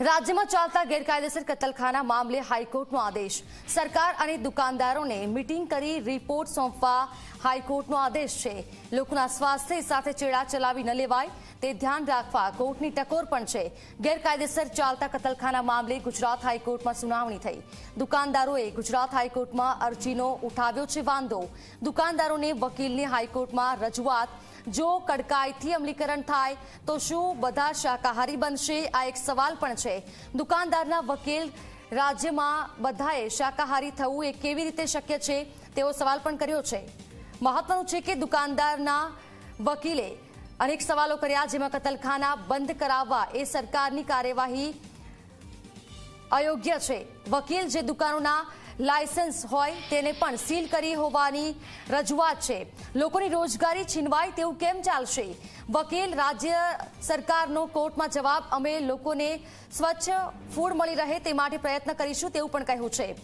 રાજ્યમાં ચાલતા ગેરકાયદેસર કતલખાના મામલે હાઈકોર્ટનો આદેશ. સરકાર અને દુકાનદારોને મીટિંગ કરી રિપોર્ટ સોંપવા હાઈકોર્ટનો આદેશ છે. લોકોના સ્વાસ્થ્ય સાથે ચેડા ચલાવી ન લેવાય, તે ધ્યાન રાખવા કોર્ટની ટકોર પણ છે. ગેરકાયદેસર ચાલતા કતલખાના મામલે ગુજરાત હાઈકોર્ટમાં સુનાવણી થઈ. દુકાનદારોએ ગુજરાત હાઈકોર્ટમાં અરજીનો ઉઠાવ્યો છે વાંધો. દુકાનદારોને વકીલની હાઈકોર્ટમાં રજૂઆત જો કડકાઈથી અમલીકરણ થાય, તો શું બધા શાકાહારી બનશે? આ એક સવાલ પણ છે. દુકાનદારના વકીલ, રાજ્યમાં બધાએ શાકાહારી થવું એ કેવી રીતે શક્ય છે? તેવો સવાલ પણ કર્યો છે. મહત્વનું છે કે દુકાનદારના વકીલે અનેક સવાલો કર્યા, જેમાં કતલખાના બંધ કરાવવા એ સરકારની કાર્યવાહી અયોગ્ય છે. વકીલ જે દુકાનોના લાયસન્સ હોય તેને પણ સીલ કરી હોવાની રજૂઆત છે. લોકોની રોજગારી છીનવાય તેવું કેમ ચાલશે? વકીલ રાજ્ય સરકારનો કોર્ટમાં જવાબ, અમે લોકોને સ્વચ્છ ફૂડ મળી રહે તે માટે પ્રયત્ન કરીશું તેવું પણ કહ્યું છે.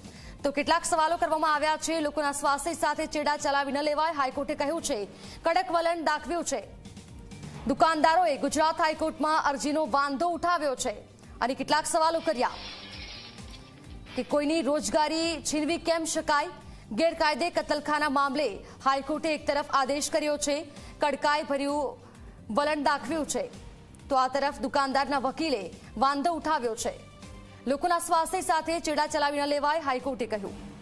તો કેટલાક સવાલો કરવામાં આવ્યા છે. લોકોના સ્વાસ્થ્ય સાથે ચેડા ચલાવી ન લેવાય, હાઈકોર્ટે કહ્યું છે. કડક વલણ દાખવ્યું છે. દુકાનદારોએ ગુજરાત હાઈકોર્ટમાં અરજીનો વાંધો ઉઠાવ્યો છે. અને કેટલાક સવાલો કર્યા. કે કોઈની રોજગારી છીનવી કેમ શકાય? ગેરકાયદે કતલખાના મામલે હાઈકોર્ટે એક તરફ આદેશ કર્યો છે, કડકાઈ ભર્યું વલણ દાખવ્યું છે. તો આ તરફ દુકાનદારના વકીલે વાંધો ઉઠાવ્યો છે. લોકોના સ્વાસ્થ્ય સાથે ચેડા ચલાવી ન લેવાય, હાઈકોર્ટે કહ્યું.